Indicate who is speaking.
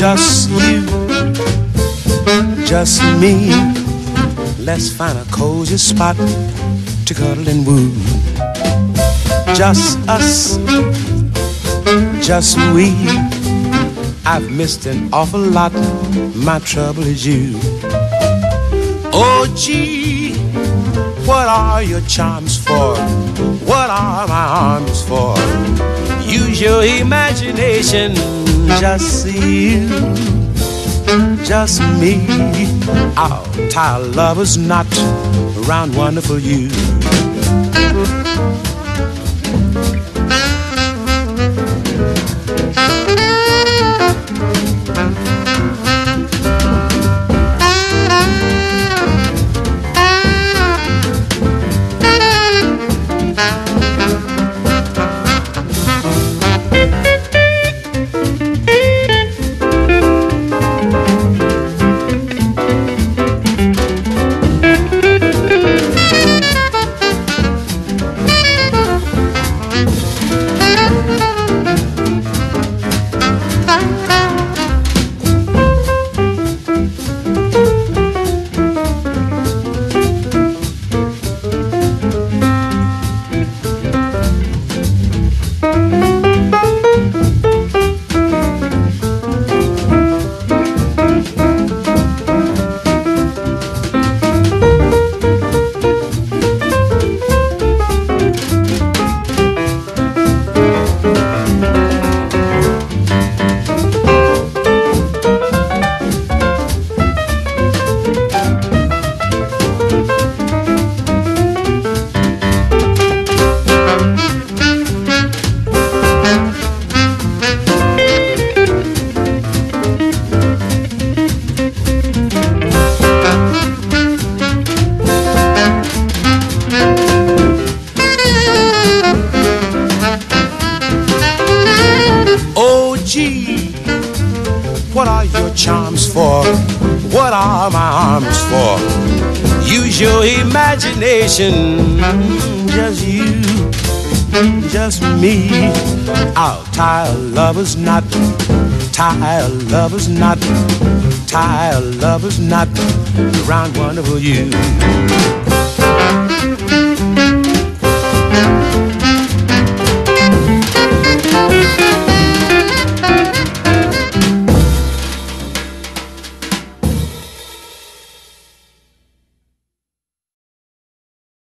Speaker 1: Just you, just me. Let's find a cozy spot to cuddle and woo. Just us, just we. I've missed an awful lot. My trouble is you. Oh, gee, what are your charms for? What are my arms for? Use your imagination, just see you, just me. Tie a lover's knot around wonderful you. Gee, what are your charms for? What are my arms for? Use your imagination, just you, just me. I'll tie a lover's knot, tie a lover's knot, tie a lover's knot around wonderful you.